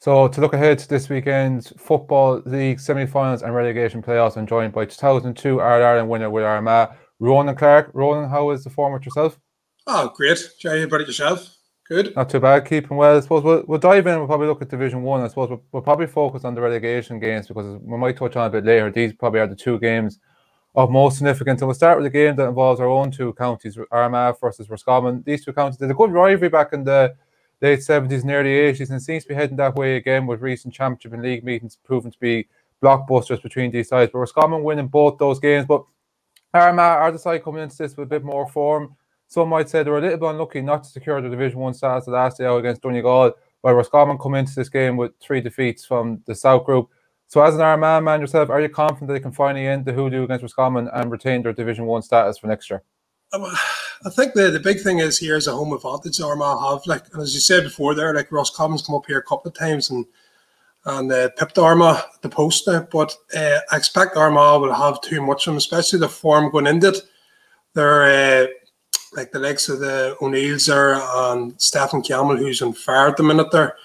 So to look ahead to this weekend's Football League semi-finals and relegation playoffs, I'm joined by 2002 Ireland winner with Armagh, Ronan Clarke. Ronan, how is the form with yourself? Oh, great. Jerry, about yourself? Good. Not too bad, keeping well. I suppose we'll, we'll dive in. We'll probably look at Division One. I suppose we'll, we'll, probably focus on the relegation games because we might touch on a bit later. These probably are the two games of most significance. And we'll start with a game that involves our own two counties, Armagh versus Roscommon. These two counties did a good rivalry back in the late 70s and early 80s, and seems to be heading that way again with recent championship and league meetings proving to be blockbusters between these sides. But Roscommon winning both those games. But Armagh are the side coming into this with a bit more form. Some might say they were a little bit unlucky not to secure the Division One status the last day out against Donegal, while Roscommon come into this game with three defeats from the South Group. So, as an Armagh man yourself, are you confident they can finally end the hoodoo against Roscommon and retain their Division One status for next year? Um, I think the, the big thing is here is a home advantage Armagh have. Like and as you said before, there like Ross Roscommon's come up here a couple of times and and uh, pipped Armagh at the post now. But uh, I expect Armagh will have too much of them, especially the form going into it. They're uh, like the likes of the O'Neills there and Stephen Campbell, who's on fire at the minute there.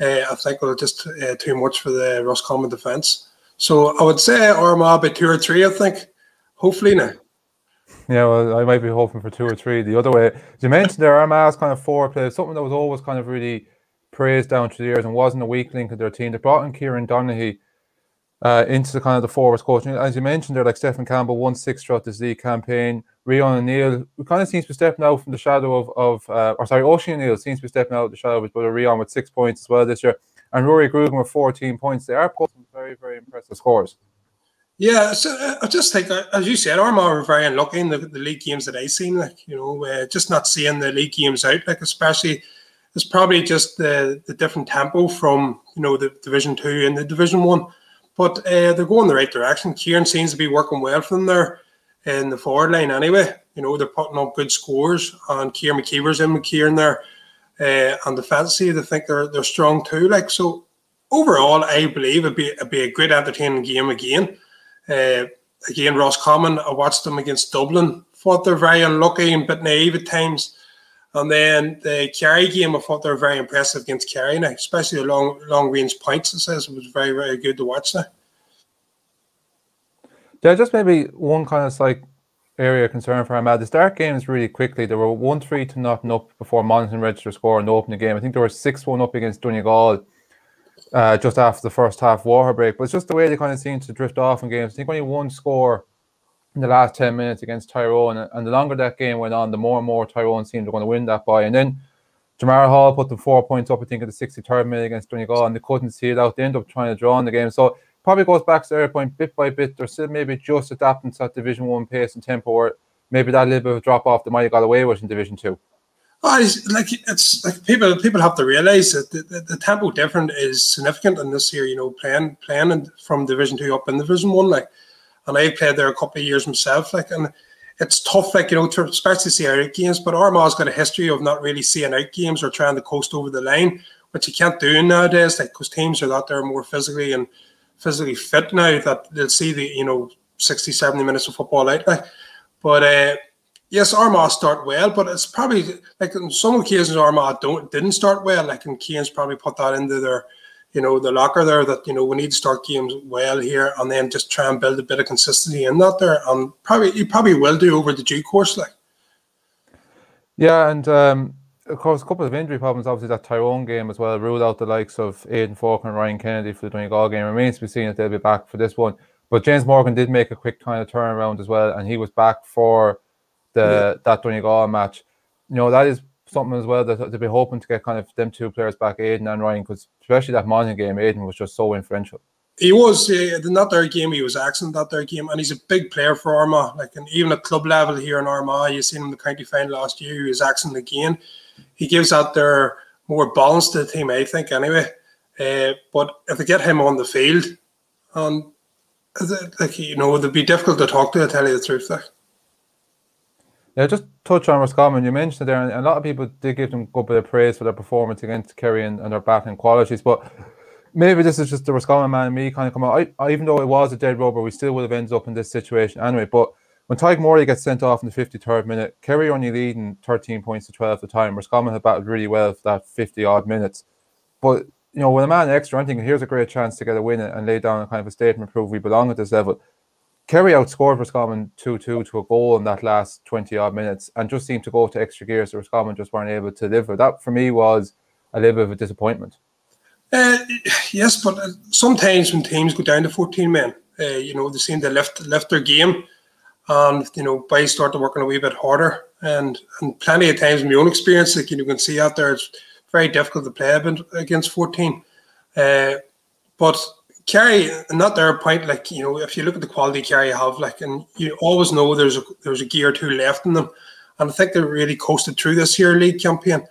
Uh, I think will just uh, too much for the Roscommon defence. So I would say Armagh by two or three. I think, hopefully now. Yeah, well, I might be hoping for two or three. The other way, as you mentioned there, Armagh's kind of four players, something that was always kind of really praised down through the years and wasn't a weak link of their team. They brought in Kieran Donaghy uh, into the kind of the forwards coaching. As you mentioned there, like Stephen Campbell won six throughout this league campaign. Rian O'Neill, who kind of seems to be stepping out from the shadow of, of uh, or sorry, Oisin O'Neill seems to be stepping out of the shadow of his brother Rian with six points as well this year. And Rory Grugan with 14 points. They are putting very, very impressive scores. Yeah, so uh, I just think, uh, as you said, Armagh were very unlucky in the, the league games that I seen. Like you know, uh, just not seeing the league games out. Like especially, it's probably just the the different tempo from you know the Division Two and the Division One. But uh, they're going the right direction. Kieran seems to be working well for them there in the forward line. Anyway, you know they're putting up good scores, and Kieran McKeever's in with there, uh, and defensively they think they're they're strong too. Like so, overall, I believe it'd be it'd be a great entertaining game again. Uh, again, Roscommon, I watched them against Dublin. Thought they're very unlucky and bit naive at times. And then the Kerry game, I thought they were very impressive against Kerry now, especially the long long range points. It says it was very, very good to watch now. Yeah, just maybe one kind of like area of concern for Armagh. The start games really quickly. There were 1 3 to nothing up before Monaghan register score open the game. I think there were 6 1 up against Donegal uh, just after the first half water break. But it's just the way they kind of seem to drift off in games. I think only one score in the last 10 minutes against Tyrone. And the longer that game went on, the more and more Tyrone seemed to want to win that by. And then Jemar Hall put the four points up, I think, at the 63rd minute against Donegal, and they couldn't see it out. They ended up trying to draw in the game. So probably goes back to their point bit by bit. They're still maybe just adapting to that Division 1 pace and tempo, or maybe that little bit of drop off they might have got away with in Division 2. I like it's like people people have to realize that the, the, the, tempo different is significant in this year. You know, playing playing from Division Two up in Division One, like, and I played there a couple of years myself, like, and it's tough, like you know, to, especially see out games. But Armagh's got a history of not really seeing out games or trying to coast over the line, which you can't do nowadays, like because teams are out there more physically and physically fit now that they'll see the you know 60, 70 minutes of football out, like, but. uh yes, Armagh start well, but it's probably like in some occasions Armagh don't didn't start well. Like and Keane's probably put that into their, you know, the locker there that you know we need to start games well here and then just try and build a bit of consistency in that there. And probably you probably will do over the due course, like. Yeah, and um, of course, a couple of injury problems. Obviously, that Tyrone game as well ruled out the likes of Aidan Forker and Ryan Kennedy for the Donegal game. Remains to be seen if they'll be back for this one. But James Morgan did make a quick kind of turnaround as well, and he was back for the yeah. that Donegal match. You know, that is something as well that to be hoping to get kind of them two players back, Aidan and Ryan, because especially that Monaghan game, Aidan was just so influential. He was uh, not their game. He was excellent that their game, and he's a big player for Armagh. Like, and even at club level here in Armagh, you seen him in the county final last year. He was excellent again. He gives out their more balance to the team, I think. Anyway, uh, but if they get him on the field, um, like you know, it'd be difficult to talk to. I tell you the truth, like. Yeah, just touch on Roscommon. You mentioned there, and a lot of people did give them a good bit of praise for their performance against Kerry and, and their batting qualities. But maybe this is just the Roscommon man and me kind of come out. I, I, even though it was a dead rubber, we still would have ended up in this situation anyway. But when Tadhg Morley gets sent off in the 53rd minute, Kerry only leading 13 points to 12 at the time. Roscommon had battled really well for that 50 odd minutes. But you know, when a man extra, I'm thinking here's a great chance to get a win and lay down a kind of a statement, prove we belong at this level. Kerry outscored Roscommon 2 2 to a goal in that last 20 odd minutes and just seemed to go to extra gears. So Roscommon just weren't able to deliver. That for me was a little bit of a disappointment. Uh, yes, but uh, sometimes when teams go down to 14 men, uh, you know, they seem to lift, lift their game and, you know, by start to working a wee bit harder. And and plenty of times in my own experience, like you can see out there, it's very difficult to play against 14. Uh, but Kerry, not their point, like you know, if you look at the quality Kerry have, like, and you always know there's a there's a gear or two left in them, and I think they really coasted through this year league campaign,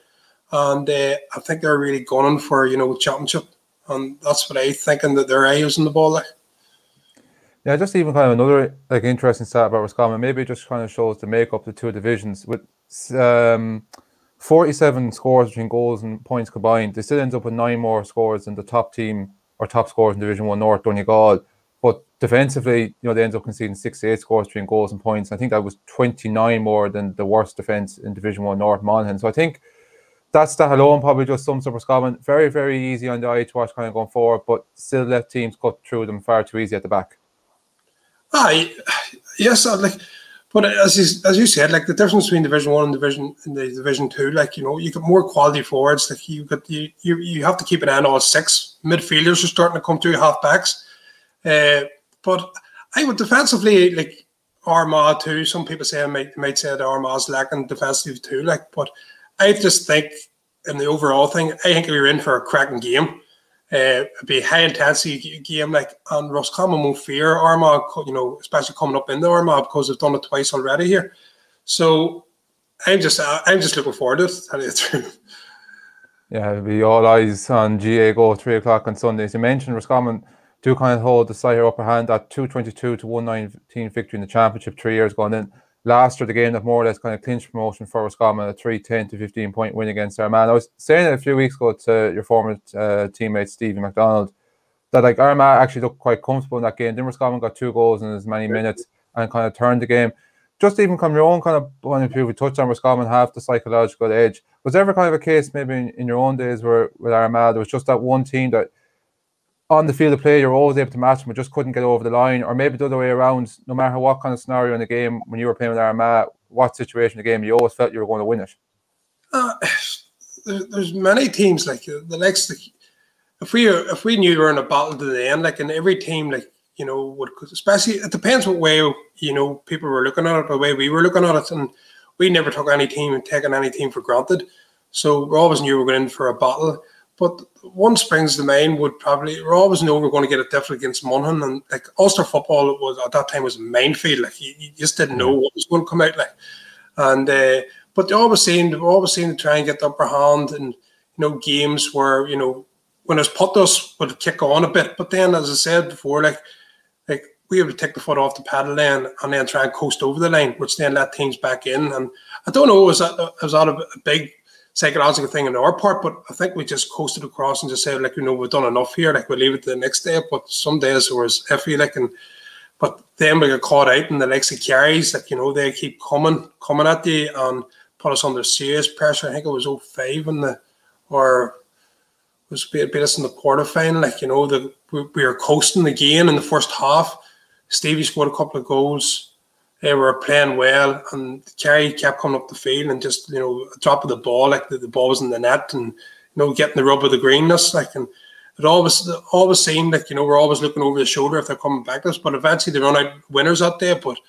and uh, I think they're really gunning for you know championship, and that's what I thinking that their eyes on the ball like. Yeah, just even kind of another like interesting stat about Roscommon. Maybe it just kind of shows the makeup of the two divisions with um, 47 scores between goals and points combined. They still ends up with nine more scores than the top team or top scorers in Division One North, Donegal. But defensively, you know, they end up conceding 68 scores between goals and points. I think that was 29 more than the worst defence in Division One North, Monaghan. So I think that's that alone probably just sums up Roscommon. Very, very easy on the eye to watch kind of going forward, but still left teams cut through them far too easy at the back. Aye, yes, uh, like but as you, as you said, like the difference between Division One and Division in the Division Two, like you know, you get more quality forwards. Like you got you you, you have to keep an eye on all six midfielders are starting to come through half backs. Uh, but I would defensively like Armagh too. Some people say I might might say that Armagh's lacking defensive too. Like, but I just think in the overall thing, I think we are in for a cracking game uh, be high intensity game like and Roscommon won't fear Armagh, you know, especially coming up in the Armagh because they've done it twice already here. So I'm just I'm just looking forward to it. Tell you the truth. Yeah, it'll be all eyes on GAAGO three o'clock on Sunday. As You mentioned Roscommon do kind of hold the slight upper hand at two twenty two to one nineteen victory in the championship three years going in last year the game that more or less kind of clinched promotion for Roscommon, a 3 10 to 15 point win against Armagh. I was saying it a few weeks ago to your former uh, teammate Stevie McDonnell that like Armagh actually looked quite comfortable in that game. Then Roscommon got two goals in as many minutes and kind of turned the game. Just even from your own kind of point of view, we touched on Roscommon have the psychological edge. Was there ever kind of a case maybe in, in your own days where with Armagh there was just that one team that on the field of play, you're always able to match them, but just couldn't get over the line, or maybe the other way around. No matter what kind of scenario in the game, when you were playing with Armagh, what situation in the game, you always felt you were going to win it. Uh, there's many teams like the next. Like, if we if we knew we were in a battle to the end, like in every team, like you know, would especially it depends what way you know people were looking at it, the way we were looking at it, and we never took any team and taken any team for granted. So we always knew we were going in for a battle. But one springs to mind would probably we always know we're going to get it different against Monaghan and like Ulster football was at that time was a minefield. Like you, you just didn't know what was going to come out like. And uh, but they always seemed they always seemed to try and get the upper hand and you know games where you know when it's put us would kick on a bit. But then as I said before, like like we would take the foot off the pedal then and then try and coast over the line, which then let teams back in. And I don't know, was that was that a, a big psychological thing on our part, but I think we just coasted across and just said, like, you know, we've done enough here, like, we'll leave it to the next day. But some days it was iffy, like, and but then we got caught out in the likes of carries, like, you know, they keep coming, coming at you and put us under serious pressure. I think it was 05 in the, or was beat, beat us in the quarter final, like, you know, the, we, we were coasting again in the first half. Stevie scored a couple of goals they were playing well, and Kerry kept coming up the field and just you know dropping the ball like the, the ball was in the net, and you know getting the rub of the greenness like and. It always always seemed like you know we're always looking over the shoulder if they're coming back to us, but eventually they run out winners out there. But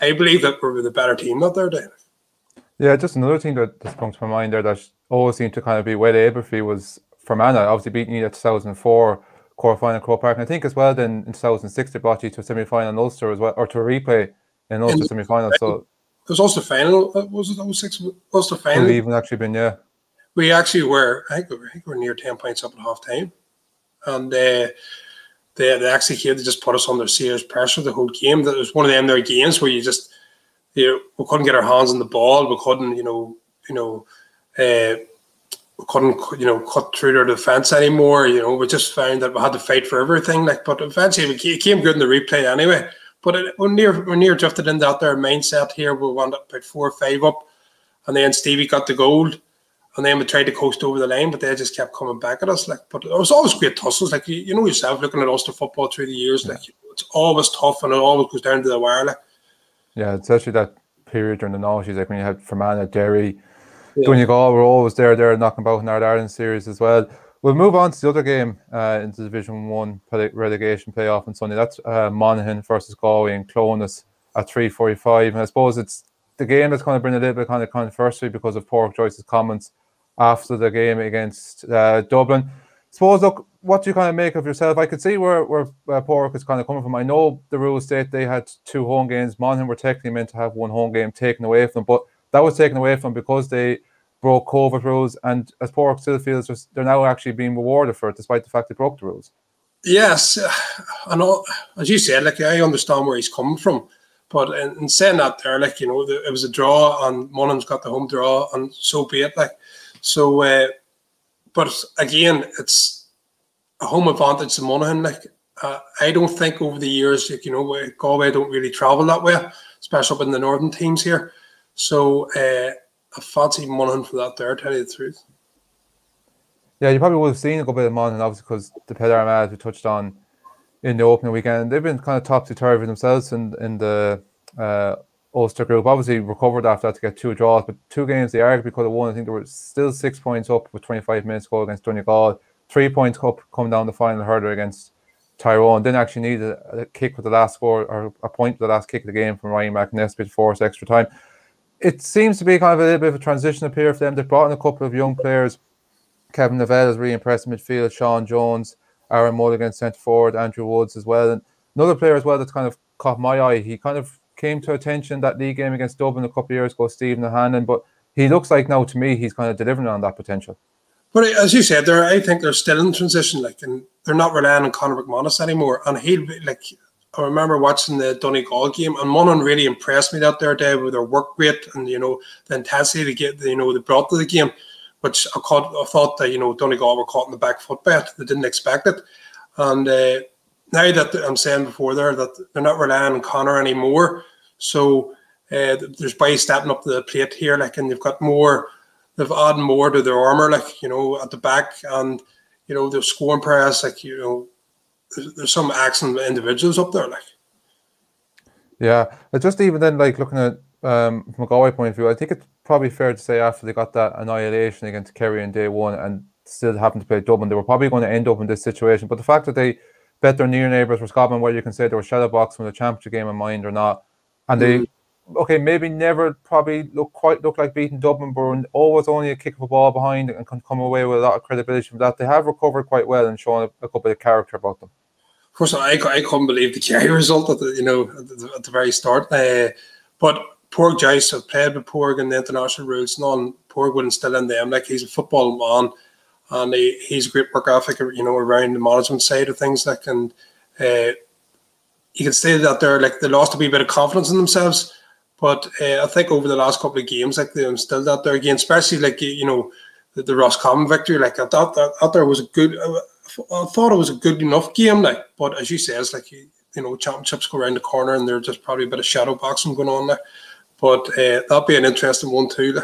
I believe that we're the better team there. Day. Yeah, just another thing that just comes to my mind there that always seemed to kind of be well able for was Fermanagh, obviously beating you at 2004 quarter final Croke Park. And I think as well then in 2006 they brought you to a semi final in Ulster as well, or to a replay in Ulster semi final. So it was also final. Uh, was it 06? Ulster final? We even actually been yeah. We actually were. I think we were, I think we were near ten points up at half time, and uh, they they actually here they just put us under serious pressure the whole game. That was one of them their games where you just you know, we couldn't get our hands on the ball. We couldn't you know you know. Uh, we couldn't, you know, cut through their defense anymore. You know, we just found that we had to fight for everything. Like, but eventually, it came good in the replay anyway. But it, we're near we're near drifted into that their mindset here. We wound up about four or five up, and then Stevie got the goal, and then we tried to coast over the line, but they just kept coming back at us. Like, but it was always great tussles. Like you, you know yourself, looking at Ulster football through the years, like it's always tough and it always goes down to the wire. Like. Yeah, especially that period during the noughties, like when you had Fermanagh, Derry, yeah. Donegal were always there, there knocking about in our Ireland series as well. We'll move on to the other game uh, into Division One relegation playoff on Sunday. That's uh, Monaghan versus Galway and Clones at three forty-five. And I suppose it's the game that's kind of been a little bit kind of controversy because of Pádraig Joyce's comments after the game against uh, Dublin. Suppose, look, what do you kind of make of yourself? I could see where where uh, Pádraig is kind of coming from. I know the rules state they had two home games. Monaghan were technically meant to have one home game taken away from them, but that was taken away from them because they broke COVID rules. And as Pádraig still feels, they're now actually being rewarded for it, despite the fact they broke the rules. Yes, I know. As you said, like I understand where he's coming from. But in, in saying that, there, like you know, it was a draw, and Monaghan's got the home draw, and so be it. Like so, uh, but again, it's a home advantage to Monaghan. Like uh, I don't think over the years, like you know, Galway don't really travel that way, especially up in the northern teams here. So uh, I fancy Monaghan for that. There, tell you the truth. Yeah, you probably would have seen a good bit of Monaghan, obviously, because the Pedar Armad we touched on in the opening weekend. They've been kind of topsy turvy themselves in in the uh, Ulster group. Obviously recovered after that to get two draws, but two games they arguably could have won. I think they were still six points up with 25 minutes to go against Donegal. Three points up coming down the final hurdle against Tyrone. Didn't actually need a, a, kick with the last score or a point with the last kick of the game from Ryan McAnespie force extra time. It seems to be kind of a little bit of a transition period for them. They've brought in a couple of young players. Kevin Novell has really impressed midfield. Sean Jones Aaron Mulligan centre forward, Andrew Woods as well. And another player as well that's kind of caught my eye. He kind of came to attention that league game against Dublin a couple of years ago, Stephen Hannon, but he looks like now to me he's kind of delivering on that potential. But as you said, they're I think they're still in transition, like and they're not relying on Conor McManus anymore. And he'll be like I remember watching the Donegal game, and Monaghan really impressed me that day with their work rate and you know the intensity they get, you know, they brought to the game which I, caught, I thought that you know Donegal were caught in the back foot by it. They didn't expect it, and uh, now that I'm saying before there that they're not relying on Conor anymore, so uh, there's by stepping up the plate here, like, and they've got more. They've added more to their armor, like you know, at the back, and you know, they're scoring press, like you know, there's, there's some excellent individuals up there, like. Yeah, just even then, like looking at um, from a Galway point of view, I think it's probably fair to say after they got that annihilation against Kerry in day one and still happened to play Dublin, they were probably going to end up in this situation. But the fact that they bet their near neighbours were Scotland, whether you can say they were shadow box from the championship game in mind or not, and they mm. okay maybe never probably look quite look like beating Dublin, but always only a kick of a ball behind and can come away with a lot of credibility from that. They have recovered quite well and shown a, a couple of character about them. Course, I, I couldn't believe the Kerry result at the you know at the, at the very start, uh, but Pádraig Joyce have played with Pádraig in the international rules. None Pádraig wouldn't still in them. Like he's a football man, and he, he's a great work ethic. You know, around the management side of things. Like, and uh, you can say that they're like they lost a wee bit of confidence in themselves. But uh, I think over the last couple of games, like they instilled that there again, especially like you know the, the Roscommon victory. Like I thought that, that there was a good. I thought it was a good enough game. Like, but as you say, it's like you, you know championships go around the corner, and there's just probably a bit of shadow boxing going on there. But uh, that'd be an interesting one too.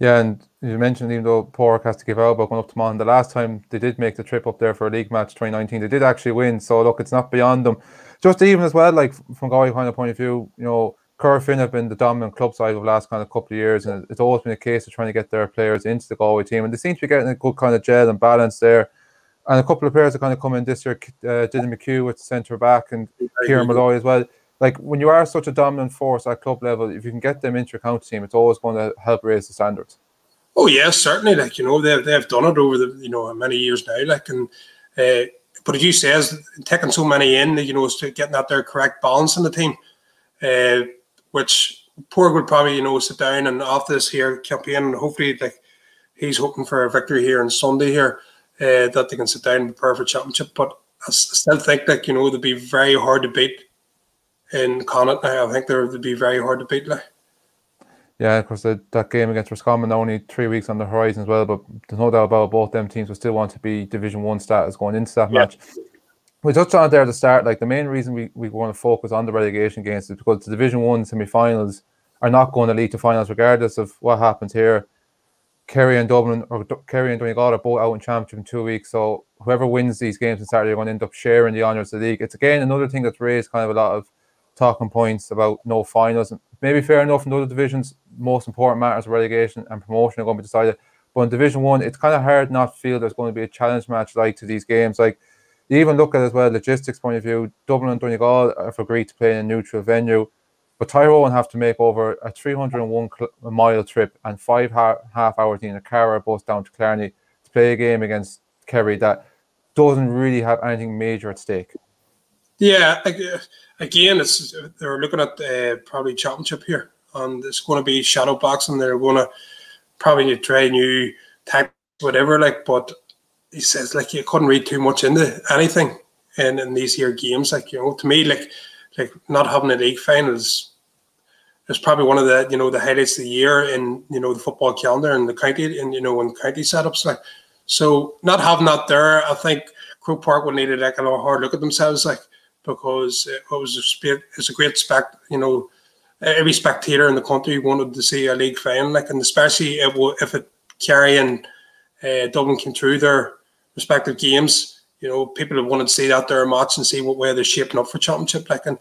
Yeah, and you mentioned even though Pádraig has to give out about going up to Mon, the last time they did make the trip up there for a league match 2019, they did actually win. So look, it's not beyond them. Just even as well, like from Galway kind of point of view, you know, Corofin have been the dominant club side of the last kind of couple of years, and it's always been a case of trying to get their players into the Galway team, and they seem to be getting a good kind of gel and balance there. And a couple of players that kind of come in this year, uh, Dylan McHugh at centre back, and Kieran Molloy as well like when you are such a dominant force at club level, if you can get them into your county team, it's always going to help raise the standards. Oh yes, certainly. Like you know, they've they've done it over the you know many years now. Like and uh, but as you say, as taking so many in, you know, to getting that their correct balance in the team, uh, which Pádraig would probably you know sit down and off this here campaign, and hopefully like he's hoping for a victory here on Sunday here, uh, that they can sit down and prepare for championship. But I still think that you know they'd be very hard to beat in Connacht now. I think they would be very hard to beat. Like. Yeah, of course, the, that game against Roscommon only three weeks on the horizon as well. But there's no doubt about both them teams will still want to be Division One status going into that yeah. match. We touched on it there at the start. Like the main reason we, we want to focus on the relegation games is because the Division One semi-finals are not going to lead to finals, regardless of what happens here. Kerry and Dublin or Kerry and Donegal are both out in championship in two weeks. So whoever wins these games on Saturday are going to end up sharing the honours of the league. It's again another thing that's raised kind of a lot of talking points about no finals. Maybe fair enough in other divisions, most important matters of relegation and promotion are going to be decided. But in Division One, it's kind of hard not to feel there's going to be a challenge match like to these games. Like you even look at as well, logistics point of view, Dublin and Donegal have agreed to play in a neutral venue. But Tyrone have to make over a 301 mile trip and five ha- half hours in a car or bus down to Killarney to play a game against Kerry that doesn't really have anything major at stake. Yeah, again, it's they're looking at uh, probably championship here, and it's going to be shadow boxing. They're going to probably try new type whatever. Like, but he says like you couldn't read too much into anything in, in these here games. Like you know, to me, like like not having a league final is, is probably one of the you know the highlights of the year in you know the football calendar and the county and you know in county setups. Like so, not having that there, I think Croke Park would need to like a hard look at themselves. Like because it was a it's a great spec. You know, every spectator in the country wanted to see a league final, like, and especially if, if it Kerry and uh, Dublin came through their respective games. You know, people have wanted to see that their match and see what way they're shaping up for championship. Like, and,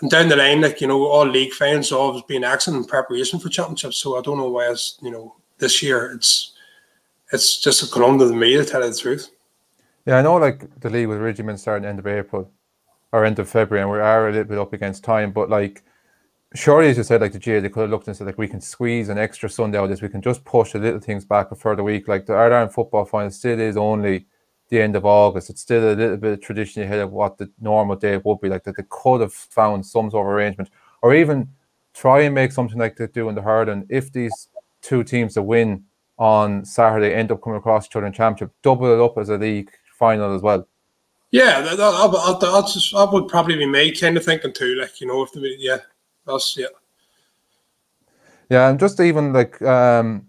and down the line, like you know, all league finals always been excellent in preparation for championship. So I don't know why it's you know this year it's it's just a conundrum to me to tell you the truth. Yeah, I know. Like the league was originally starting end of April, or end of February, and we are a little bit up against time. But like, surely, as you said, like the GAA, they could have looked and said, like, we can squeeze an extra Sunday out of this. We can just push the little things back a further week. Like the Ireland football final still is only the end of August. It's still a little bit of tradition ahead of what the normal day would be. Like that, they could have found some sort of arrangement, or even try and make something like they do in the hurling. If these two teams that win on Saturday end up coming across each other in championship, double it up as a league final as well. Yeah, that, that, that, just, that would probably be me kind of thinking too. Like you know, if the yeah, that's yeah. Yeah, and just even like um,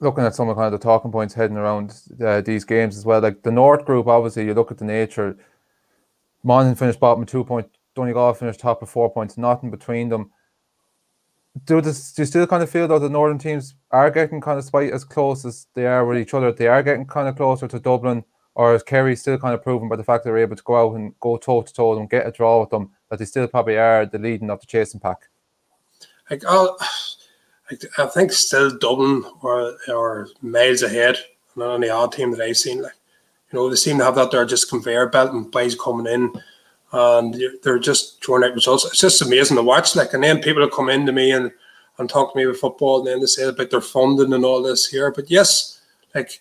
looking at some of kind of the talking points heading around uh, these games as well. Like the North group, obviously, you look at the nature. Monaghan finished bottom two points. Donegal finished top of four points. Nothing between them. Do this? Do you still kind of feel that the northern teams are getting kind of spite as close as they are with each other? They are getting kind of closer to Dublin or is Kerry still kind of proven by the fact they're able to go out and go toe to toe and get a draw with them that they still probably are the leading of the chasing pack? Like, I'll, I think still Dublin or or miles ahead on the odd team that I've seen. Like, you know, they seem to have that there just conveyor belt and plays coming in, and they're just throwing out results. It's just amazing to watch. Like, and then people will come in to me and and talk to me about football, and then they say about their funding and all this here. But yes, like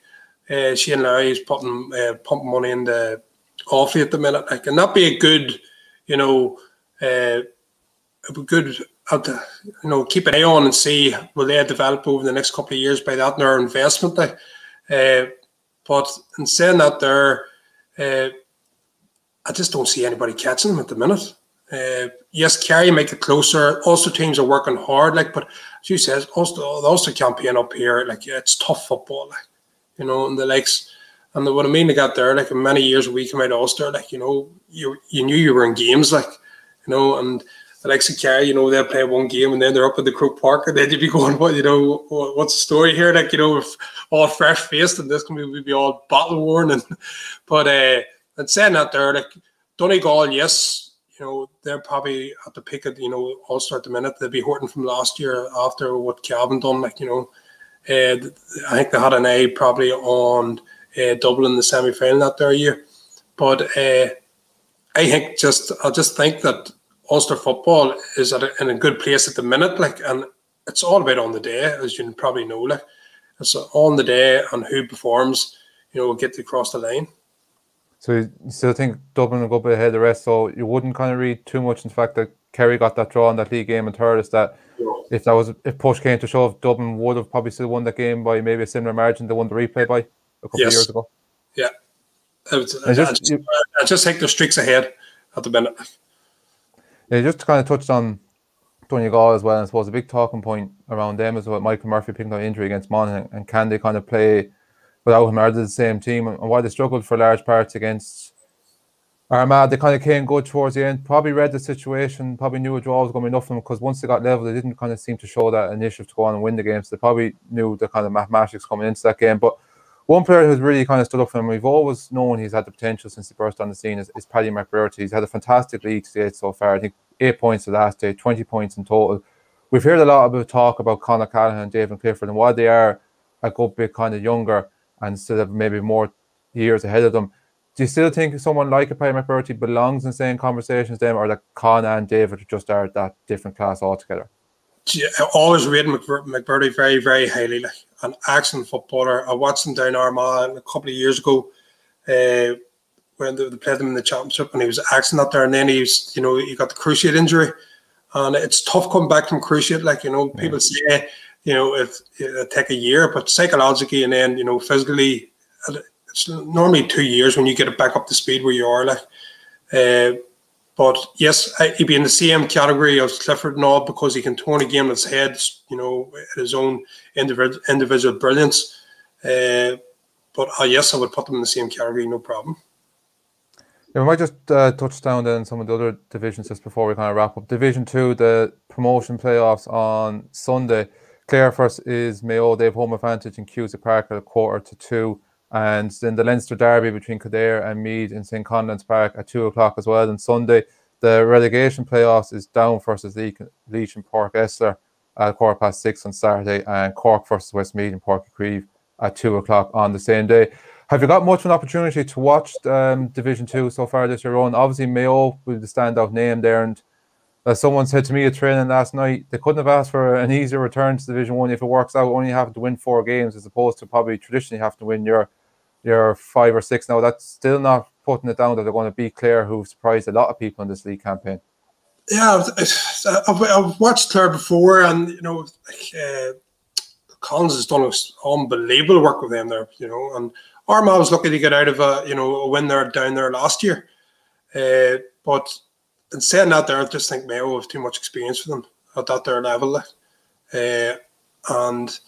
uh, Shane Larry is putting uh, pumping money in the coffee at the minute. Like, and that be a good, you know, uh, a good to, you know keep an eye on and see will they develop over the next couple of years by that in their investment. Uh, but in saying that, there, uh, I just don't see anybody catching them at the minute. Uh, yes, Kerry make it closer. Also, teams are working hard. Like, but as you said, also the Ulster campaign up here, like yeah, it's tough football. Like, you know, and the likes. And the, what I mean, they got there, like many years we came out of Ulster, like, you know, you you knew you were in games, like, you know, and of Kerry, you know, they'll play one game and then they're up at the Croke Park and then you'd be going, what, you know, what's the story here? Like, you know, all fresh faced and this can be, be all battle worn. And, but, uh, and saying that there, like, Donegal, yes, you know, they're probably at the peak of, you know, Ulster at the minute. They'll be hurting from last year after what Cavan done, like, you know, uh, I think they had an A probably on uh, Dublin the semi final that year. But uh, I think just I just think that Ulster football is at a, in a good place at the minute. Like, and it's all about on the day, as you probably know. Like, it's on the day and who performs. You know, will get across the line. So you still think Dublin will go a bit ahead of the rest. So you wouldn't kind of read too much in the fact that Kerry got that draw in that league game and third is that if that was if push came to shove, Dublin would have probably still won that game by maybe a similar margin to won the replay by a couple yes. of years ago. Yeah, I, I, just, I, just, you, I just think the streaks ahead at the minute. Yeah, just to kind of touched on Donegal as well. and I suppose a big talking point around them is about Michael Murphy picking up injury against Monaghan and can they kind of play without him? Are they the same team and why they struggled for large parts against Armagh, they kind of came good towards the end. Probably read the situation, probably knew a draw was going to be enough them because once they got level, they didn't kind of seem to show that initiative to go on and win the game. So they probably knew the kind of mathematics coming into that game. But one player who's really kind of stood up for him, we've always known he's had the potential since he burst on the scene, is, is Paddy McBrearty. He's had a fantastic league to date so far. I think eight points the last day, 20 points in total. We've heard a lot about talk about Con O'Callaghan and David Clifford, and while they are a good bit kind of younger and still have maybe more years ahead of them, do you still think someone like a Paddy McBrearty belongs in the same conversations then, or that Con and David just are that different class altogether? Always rated McBrearty very, very highly. Like an excellent footballer. I watched him down Armagh a couple of years ago uh, when they, they, played him in the championship, and he was excellent up there. And then he was, you know, he got the cruciate injury, and it's tough coming back from cruciate. Like you know, people yeah. say, you know, it, it take a year, but psychologically and then you know physically it's normally two years when you get it back up to speed where you are. Like, uh, but yes, he'd be in the same category as Clifford and all because he can turn a game on its head, you know, at his own individual individual brilliance. Uh, but uh, yes, I would put them in the same category, no problem. Yeah, we might just uh, touch down then some of the other divisions just before we kind of wrap up. Division two, the promotion playoffs on Sunday. Clare first is Mayo. They have home advantage in Cusack Park at a quarter to two. And then the Leinster Derby between Kildare and Meath in St. Conleth's Park at 2 o'clock as well. And Sunday, the relegation playoffs is Down versus Laois and Páirc Esler at quarter past six on Saturday, and Cork versus and Páirc Uí Chaoimh at 2 o'clock on the same day. Have you got much of an opportunity to watch um, Division 2 so far this year on? Obviously, Mayo with the standout name there, and as someone said to me at training last night, they couldn't have asked for an easier return to Division One if it works out. Only having to win four games as opposed to probably traditionally having to win your your five or six. Now that's still not putting it down that they're going to be Clare, who surprised a lot of people in this league campaign. Yeah, I've, I've watched Clare before, and you know, uh, Collins has done unbelievable work with them there. You know, and Armagh was lucky to get out of a you know a win there down there last year, uh, but and saying that there, I just think Mayo have too much experience for them at that their level. Uh, and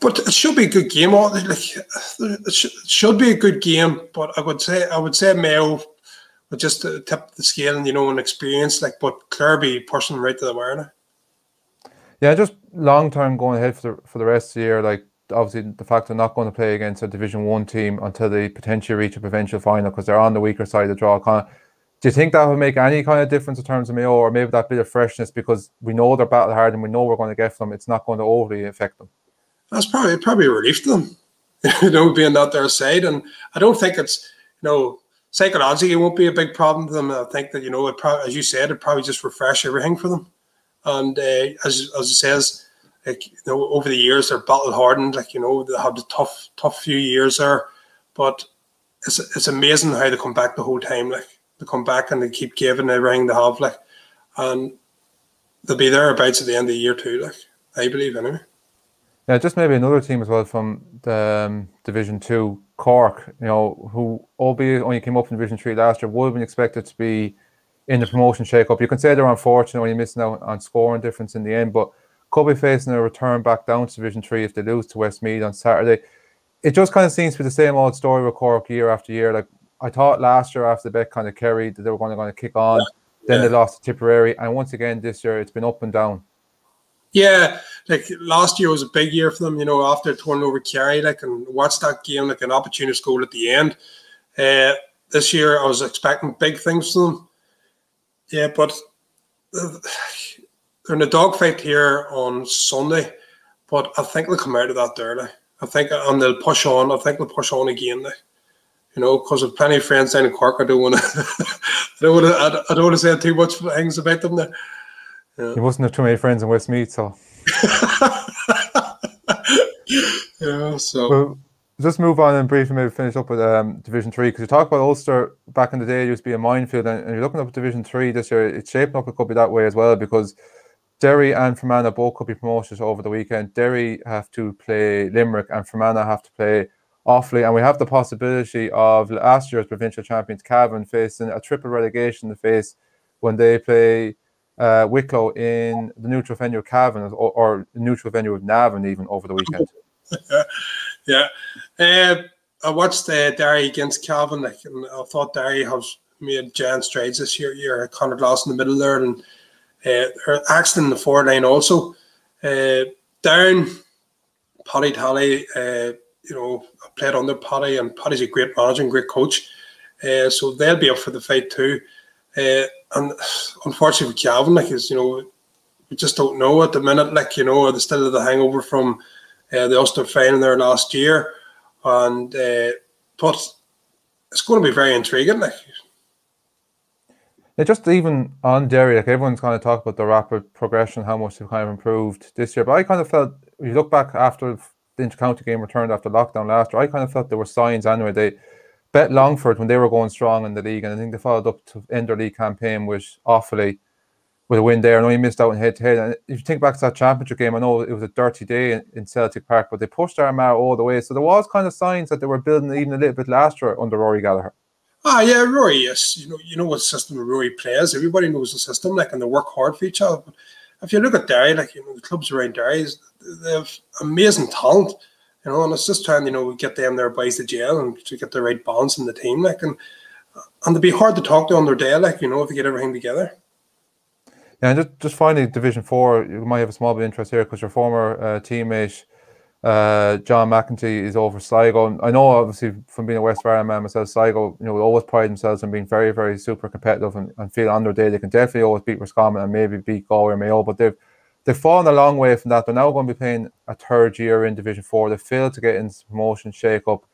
but it should be a good game. Like it should be a good game. But I would say I would say Mayo would just uh, tip the scale and you know an experience like. But Kirby pushing right to the wire. Yeah, just long term going ahead for the for the rest of the year. Like obviously the fact they're not going to play against a Division One team until they potentially reach a provincial final because they're on the weaker side of the draw. Kind of do you think that would make any kind of difference in terms of Mayo, or maybe that bit of freshness because we know they're battle hard and we know we're going to get from them, it's not going to overly affect them? That's probably probably a relief to them, you know, being that their side. And I don't think it's you know psychologically it won't be a big problem to them. I think that you know it as you said, it probably just refresh everything for them. And uh, as as it says, like you know, over the years they're battle hardened. Like you know, they have the tough tough few years there, but it's it's amazing how they come back the whole time. Like they come back and they keep giving everything they have, like, and they'll be thereabouts at the end of the year too, like I believe anyway. Yeah, just maybe another team as well from the um, Division Two, Cork. You know, who albeit only came up in Division Three last year, would have been expected to be in the promotion shake-up. You can say they're unfortunate when you're missing out on scoring difference in the end, but could be facing a return back down to Division Three if they lose to Westmeath on Saturday. It just kind of seems to be the same old story with Cork year after year. Like I thought last year after the bet kind of carried that they were going to, going to kick on. Yeah. Then they lost to Tipperary, and once again this year it's been up and down. Yeah, like last year was a big year for them. You know, after turning over Kerry, like and watch that game like an opportunist goal at the end. Uh, this year I was expecting big things from them. Yeah, but they're in a dogfight here on Sunday, but I think they'll come out of that. Like. I think, and they'll push on. I think they'll push on again. Like you know, because of plenty of friends down in Cork. I don't want to, I don't want to, I don't want to say too much things about them. There. Yeah. You mustn't have too many friends in Westmeath, so. yeah, so. Well, just move on and briefly maybe finish up with um, Division Three because you talk about Ulster back in the day. It used to be a minefield, and, and you're looking up at Division Three this year. It's shaping up. It could be that way as well because Derry and Fermanagh both could be promoted over the weekend. Derry have to play Limerick, and Fermanagh have to play Offaly, and we have the possibility of last year's provincial champions Cavan facing a triple relegation to face when they play uh, Wicklow in the neutral venue of Cavan or, or neutral venue of Navan even over the weekend. yeah, uh, I watched uh, Derry against Cavan, like, and I thought Derry has made giant strides this year. Year Conor Glass in the middle there, and uh, Axton in the forward line also. Uh, down, Paddy Tally, uh, you know, played under Paddy, and Paddy's a great manager and great coach. Uh, so they'll be up for the fight too. And unfortunately for Cavan, like is you know, we just don't know at the minute. Like you know, they still of the hangover from uh, the Ulster final there last year, and uh, but it's going to be very intriguing. Like. Yeah, just even on Derry, like everyone's kind of talked about the rapid progression, how much they've kind of improved this year. But I kind of felt, if you look back after the intercounty game returned after lockdown last year, I kind of felt there were signs anyway. They bet Longford when they were going strong in the league, and I think they followed up to end their league campaign with Offaly with a win there. I know he missed out in head to head. And if you think back to that championship game, I know it was a dirty day in, in Celtic Park, but they pushed Armagh all the way. So there was kind of signs that they were building even a little bit last year under Rory Gallagher. Ah, yeah, Rory. Yes, you know, you know what system Rory plays. Everybody knows the system, like, and they work hard for each other. But if you look at Derry, like you know, the clubs around Derry, they have amazing talent. You know, and it's just trying, you know, we get them their boys to jail and to get the right balance in the team, like, and and it'd be hard to talk to on their day, like, you know, if you get everything together. Yeah, and just, just finally, Division Four, you might have a small bit of interest here because your former uh, teammate uh, John McEntee is over Sligo. And I know, obviously, from being a West Ireland man myself, Sligo, you know, always pride themselves on being very, very super competitive and, and feel on their day. They can definitely always beat Roscommon and maybe beat Galway or Mayo, but they've they've fallen a long way from that. They're now going to be playing a third year in Division Four. They failed to get into promotion shake up.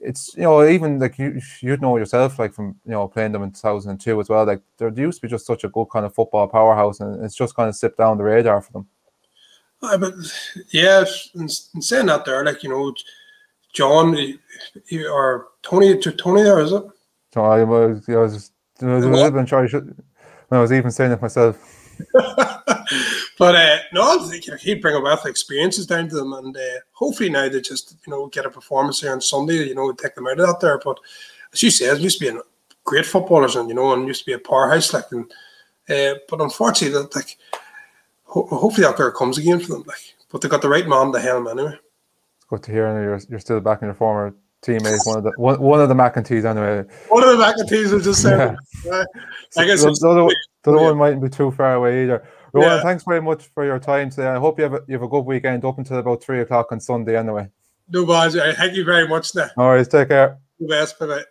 It's you know even like you you'd know yourself like from you know playing them in 2002 as well. Like there used to be just such a good kind of football powerhouse, and it's just kind of slipped down the radar for them. Uh, but yeah, in, in saying that, there, like you know, John or Tony to Tony there is it? So I was, I was, I was a little bit sure I was even saying it myself. but uh, no, I think you know, he'd bring a wealth of experiences down to them, and uh, hopefully now they just you know get a performance here on Sunday, you know, take them out of that there. But as you said, used to be a great footballers, and you know, and used to be a powerhouse, like, and uh, but unfortunately, that like ho- hopefully that there comes again for them. Like, but they got the right man the helm anyway. It's good to hear. And you're you're still back in your former teammates. One of the one, one of the McEntees anyway. One of the McEntees will just say, yeah. uh, I guess the, the, the other one mightn't be too far away either. Ronan, yeah. thanks very much for your time today. I hope you have a, you have a good weekend up until about three o'clock on Sunday anyway. No, Baz. Thank you very much. Now. All right, take care. The best. Bye bye.